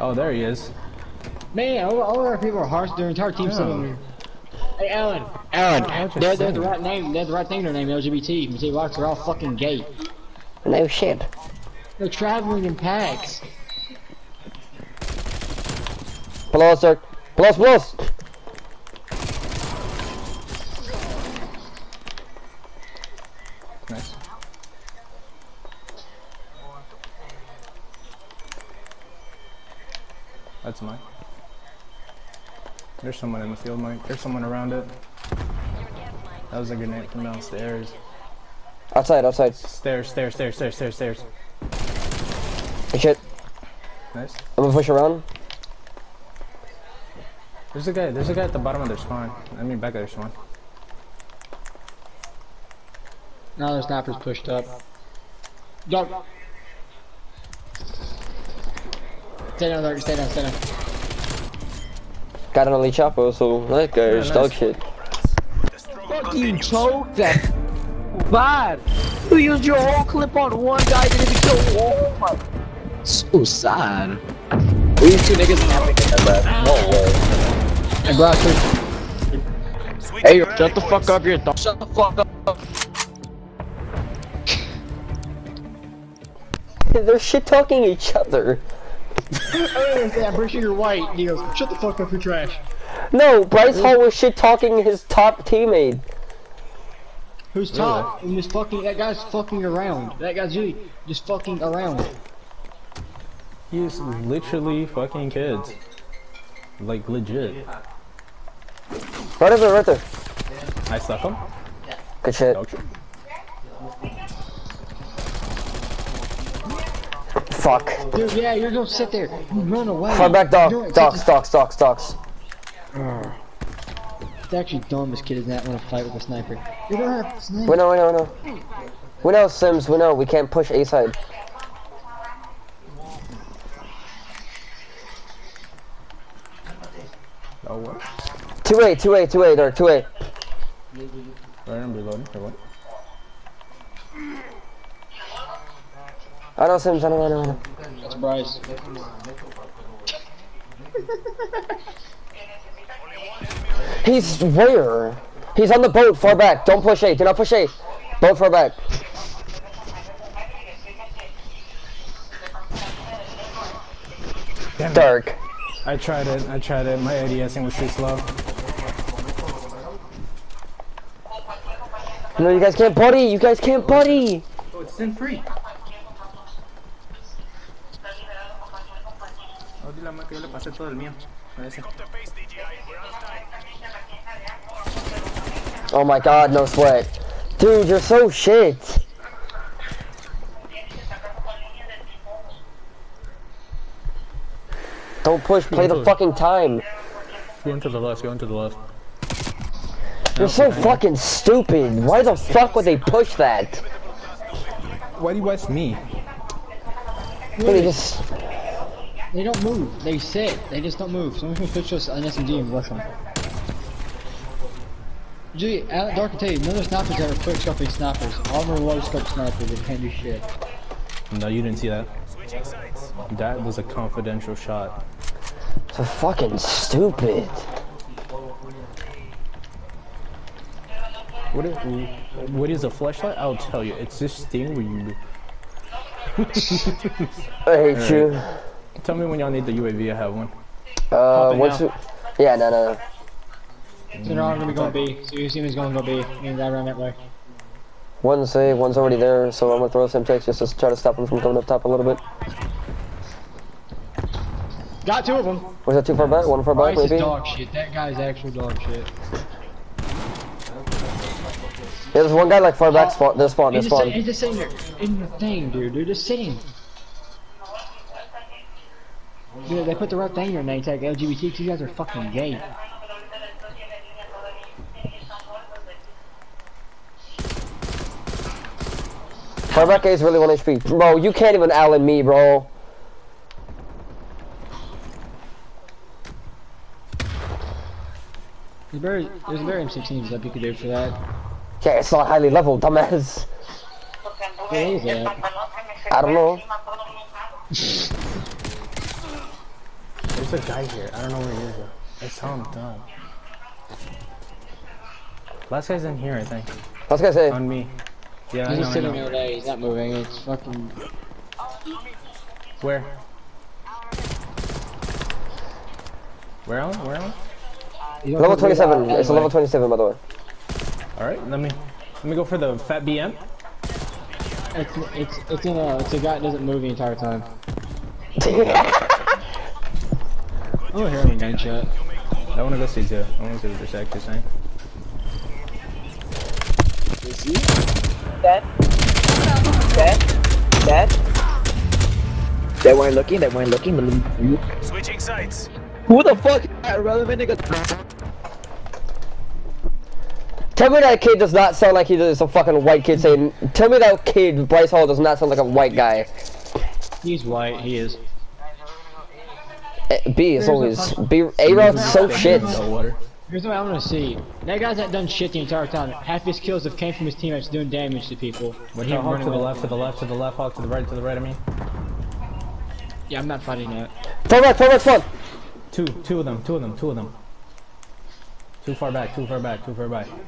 Oh, there he is. Man, all, all our people are harsh. Their entire team's Yeah. Oh. sitting Hey, Alan. Alan. I'll They're, say they're the right name. They're the right thing. Their name LGBT. You see, watch, they're all fucking gay. No shit. They're traveling in packs. Plus, us, sir. That's mine. There's someone in the field, Mike. There's someone around it. That was a grenade from downstairs. Outside, outside. Stairs, stairs, stairs, stairs, stairs, stairs. Hey, shit. Nice. I'm gonna push around. There's a guy. There's a guy at the bottom of their spawn. I mean, back of their spawn. Now the sniper's pushed up. Go. Stay down there. Stay down. Stay down. Got an elite chapo, so that guy's Yeah, dog shit. Fuck you, choke that bad. You used your whole clip on one guy, didn't even kill all my. So sad. These two niggas never get that bad. No way. Hey, Bradford. Hey, shut the fuck up, you're dumb. Shut the fuck up. They're shit talking each other. Hey, I'm pretty sure you're white. He goes, shut the fuck up, you're trash. No, Bryce Hall was shit talking his top teammate. Who's top? And just fucking, that guy's fucking around. That guy's really just fucking around. He's literally fucking kids. Like legit. Right over there, right there. I stuck him. Good shit. Dog shit. Fuck. Dude, yeah, you're gonna sit there. You run away. Come back You dog. don't Docks, sit docks, docks, docks. there. It's actually dumb this kid does not want to fight with a sniper. You don't have to sniper. We know, we know, we know. We know, Sims, we know. We can't push A side. Oh what? 2A, 2A, 2A, there, 2A. Right, I'm reloading. For what? I know, Sims, I know, I know, I know. That's Bryce. He's where? He's on the boat, far back. Don't push A. Do not push A. Boat far back. Damn it. Dark. I tried it. I tried it. My ADSing was too slow. No, you guys can't buddy. You guys can't buddy. Oh, it's sin free. Oh, dile a Mike que yo le pasé todo el mío. A ese. Oh my god, no sweat. Dude, you're so shit. Don't push, play the fucking time. Going to the left. Going to the left. You're so fucking stupid. Why the fuck would they push that? Why do you ask me? They just They don't move. They sit. They just don't move. Someone can switch us an SMG and rush them. Gee, Al- uh, Dark can tell you, none of the snipers ever quick scoping snipers. All of them are low scope snipers. They can't do shit. No, you didn't see that. That was a confidential shot. so fucking stupid. What is, what is a flashlight? I'll tell you. It's this thing where you. I hate you. Tell me when y'all need the UAV. I have one. Uh, it what's it? Yeah, no, no, no. So they're all gonna be going B. So you see he's going to go B. Means I ran that way. One's A, one's already there, so I'm gonna throw some text just to try to stop them from coming up top a little bit. Got two of them. Was that too far back? One far back, Bryce is maybe? dog shit. That guy's actual dog shit. Yeah, there's one guy like far back spawn. This spawn, this just, spawn. sit- he's just sitting there in the thing, dude. They're just sitting. They put the right thing in your name tag LGBT because you guys are fucking gay. A is really 1 HP. Bro, you can't even Allen me, bro. There's very, there's very M16 stuff you could do for that. Yeah, it's not highly leveled, dumbass. What is that? I don't know. There's a guy here. I don't know where he is though. Let's tell him done. Last guy's in here, I think. Last gonna say? On me. Yeah, I He's know, just I sitting know. there. There. He's not moving. It's fucking. Where? Where Alan? Where Alan? Level have to worry 27. about It's a level 27, by the way. Alright, let me let me go for the fat BM. It's it's it's in a it's a guy that doesn't move the entire time. Oh, I hear him gunshot. I wanna go see too. I wanna see what this actor's saying. Dead. Dead. Dead. They weren't looking, they weren't looking. Switching sides. Who the fuck is that relevant nigga? Tell me that kid does not sound like he's a fucking white kid saying. Tell me that kid, Bryce Hall, does not sound like a white guy. He's white. He is. B is always. B. A Rod's so shit. Salt water. Here's what I want to see. That guy's not done shit the entire time. Half his kills have came from his teammates doing damage to people. When he run to the left, to the left, to the left, Hawk, to the right, to the right, I mean. Yeah, I'm not fighting that. Fall back, fall back, fall. Two, two of them, two of them, two of them. Too far back, too far back, too far back. Look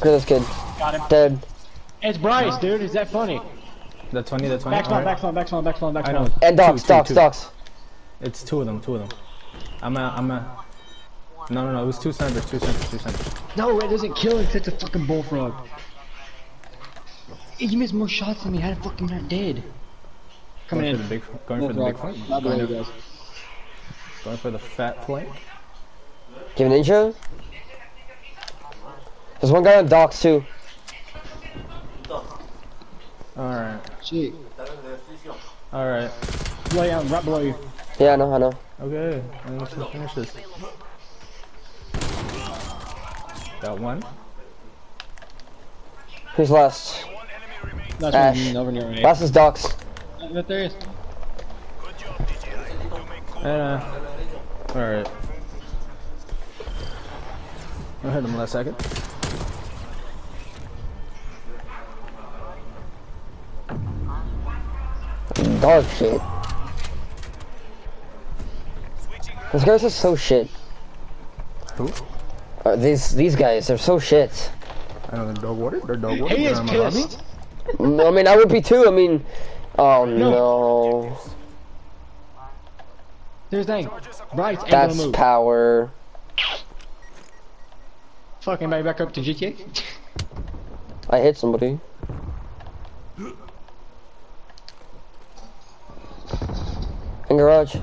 at this kid. Got him. Dead. It's Bryce, dude. Is that funny? That's 20, that's 20. Back spawn, alright. back spawn, back spawn, back spawn, back I spawn. know. And docks, Two, two, docks, two. docks. It's two of them, two of them. I'm a, I'm a. No, no, no, it was two snipers, two snipers, two snipers. No, it doesn't kill him. It's a fucking bullfrog. You missed more shots than me. How the fuck am I not dead? Coming Going in. for the big, going for the big flank. Going, you guys. going for the fat flank. Give an intro. There's one guy on docks too. Alright, Shit. alright. Lay down right below you. Yeah, I know, I know. Okay, let's finish this. Got one. Who's last? That's Ash. one over near me. Last is docks. Right there he is. Good job, DJI. You make cool. And, uh, alright. I'll hit him last second. Dog shit. These guys are so shit. Who? Uh, these these guys, they're so shit. I know they're dog water. They're dog water. He is in pissed. No, I mean, I would be too. I mean, oh no. Here's the thing. Bryce ain't That's move. power. Fuck, anybody back up to GTA? I hit somebody. In garage.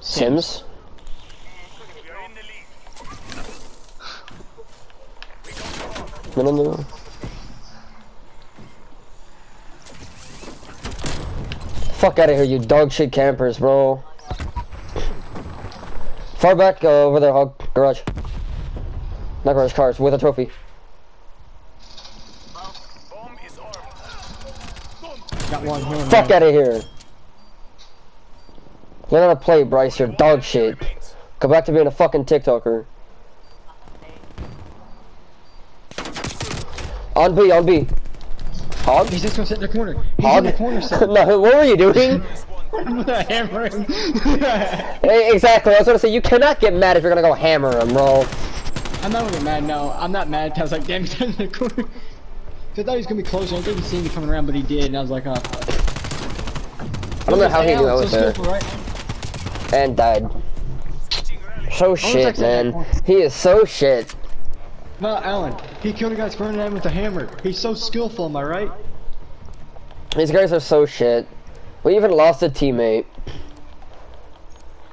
Sims. We are in the lead. No, no, no, no. Fuck out of here, you dog shit campers, bro. Far back, uh, over there, hog. Garage. Not garage, cars, with a trophy. Bomb is armed. Got one here. Fuck out of here. Learn how to play, Bryce. You're dog shit. Go back to being a fucking TikToker. On B, on B. Hog? He's just gonna sit in the corner. He's Hog? in the corner, sir. no, what were you doing? I'm gonna hammer him. Eh, exactly, I was gonna say, you cannot get mad if you're gonna go hammer him, bro. I'm not gonna get mad, no. I'm not mad. I was like, damn, he's in the corner. I thought he was gonna be closer. I didn't see me coming around, but he did, and I was like, oh. I don't know how he knew I was there. Right? And died. So shit, man. He is so shit. No, Alan. He killed a guy running at him with a hammer. He's so skillful, am I right? These guys are so shit. We even lost a teammate.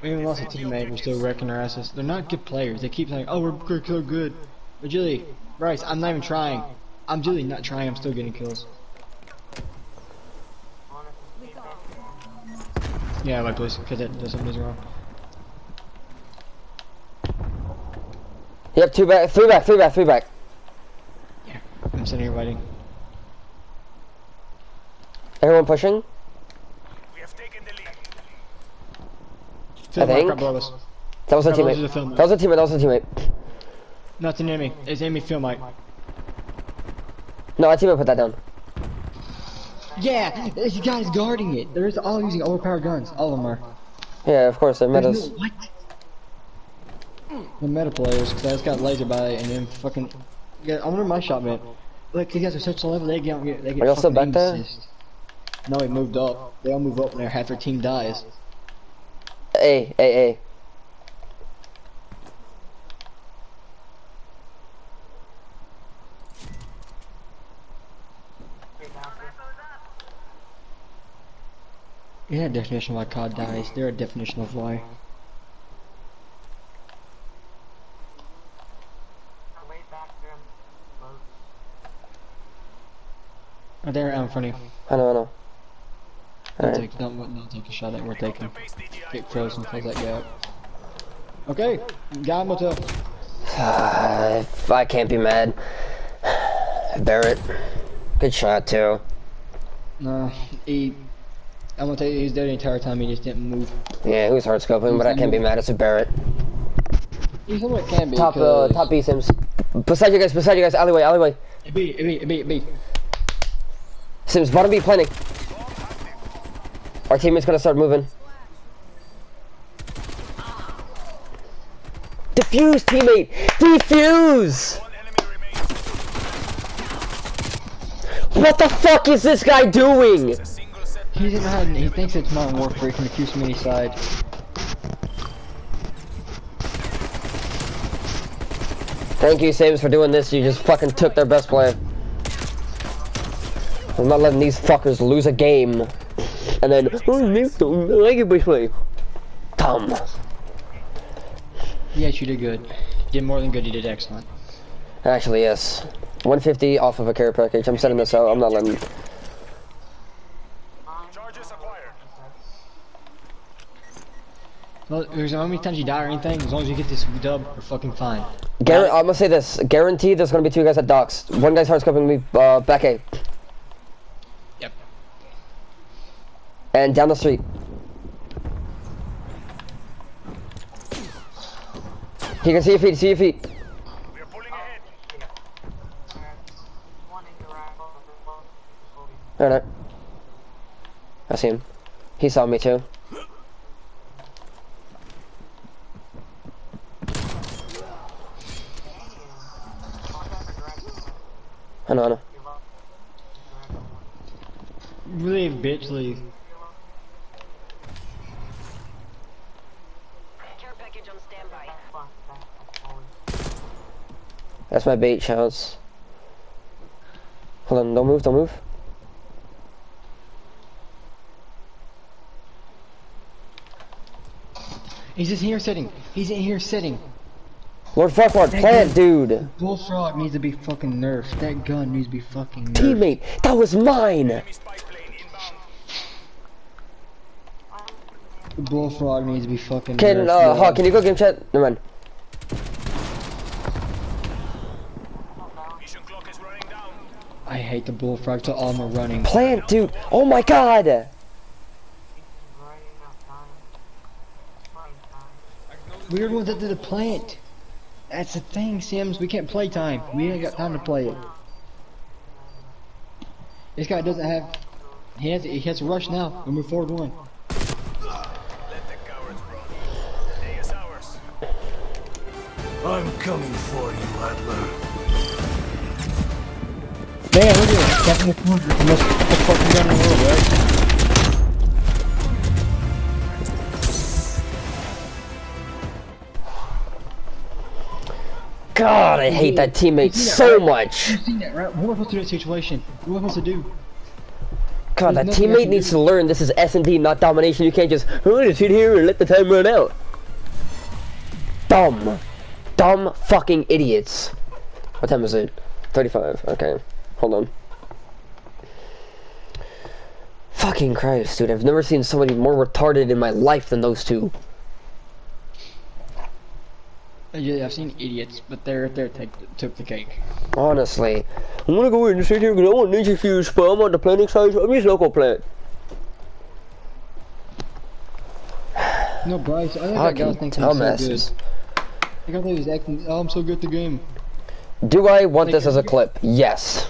We even lost a teammate. We're still wrecking our asses. They're not good players. They keep saying, "Oh, we're good, so good." But Julie, Bryce, I'm not even trying. I'm Julie, not trying. I'm still getting kills. Yeah, like please, because that does something's wrong. Yep, two back, three back, three back, three back. Yeah, I'm sitting here waiting. Everyone pushing? We have taken the lead. Fill mark think- right below us. That was a Right, teammate. the film That was a teammate, that was a teammate. No, it's an enemy. It's enemy field mic. No, a teammate put that down. Yeah, this guy's guarding it. They're all using overpowered guns. All of them are. Yeah, of course, they're metas. no- what? The meta players, because I just got laser by and then fucking. Yeah, I wonder my shot, man. Like, these guys are such a level, they get, they get Are y'all still back there? assist. No, he moved up. They all move up when half their team dies. A, A, A. Yeah, definition of why COD dies. They're a definition of why. Oh, they're out in front of you. I know, I know. Don't Alright. take, don't, don't take a shot at. We're taking. Get frozen, close that gap. Okay, got him, motel. Uh, I can't be mad. Barrett. Good shot, too. No, he. I'm gonna tell you, he's there the entire time. He just didn't move. Yeah, he was hard scoping, but I can't be mad. It's a Barrett. He's what it can be. Top, uh, top B Sims. Beside you guys, beside you guys, alleyway, alleyway. It be, it be, it be, it be. Sims, bottom B planning. Our teammate's gonna start moving. Defuse, teammate! Defuse! One enemy remains. What the fuck is this guy doing? A single set. He's in hiding. He thinks it's Modern Warfare. He can accuse any side. Thank you, Sims, for doing this. You just fucking took their best player. I'm not letting these fuckers lose a game. And then, oh, don't like it this way. Yes, you did good. You did more than good. You did excellent. Actually, yes. 150 off of a care package. I'm sending this out. I'm not letting. Well, there's how many times you die or anything. As long as you get this dub, you're fucking fine. Guar I'm gonna say this. Guaranteed there's gonna be two guys at docks. One guy's hard scoping me uh, back A. Yep. And down the street. He can see your feet, see your feet. We are pulling ahead. There, there. I see him. He saw me too. I know, I know. Leave, bitch, leave. Care package on standby. That's my bait shouts. Hold on, don't move, don't move. He's just here sitting. He's in here sitting. Lord Farquhar, plant, dude. Bullfrog needs to be fucking nerfed. That gun needs to be fucking nerfed. Teammate, that was mine. Enemy spy plane inbound. The bullfrog needs to be fucking Can, nerfed. uh. Hawk, can you go game chat? Never mind. Mission clock is running down. I hate the bullfrog to my running. Plant, dude. Oh my god. We're ones that did the plant. That's the thing, Sims. We can't play time. We ain't got time to play it. This guy doesn't have. He has. He has to rush now. We move forward one. Let the cowards run. Day is ours. I'm coming for you, Adler. Man, look at it. Captain. The most fucking gun in the world, right? God, I hate that teammate so much. You've seen that, right? What am I supposed to do in that situation? What am I supposed to do? God, that teammate needs to learn this is S&D, not domination. You can't just, oh, just sit here and let the time run out. Dumb. Dumb fucking idiots. What time is it? 35. Okay. Hold on. Fucking Christ, dude. I've never seen somebody more retarded in my life than those two. Yeah, I've seen idiots, but they're they're take, took the cake. Honestly. I'm gonna go in and sit here because I want Ninja Fuse, but I'm on the planning side. I'm just local plant. No, Bryce. I think that guy Fucking thinks I'm so good. I believe he's acting. Oh, I'm so good at the game. Do I want Like, this as a clip? Yes.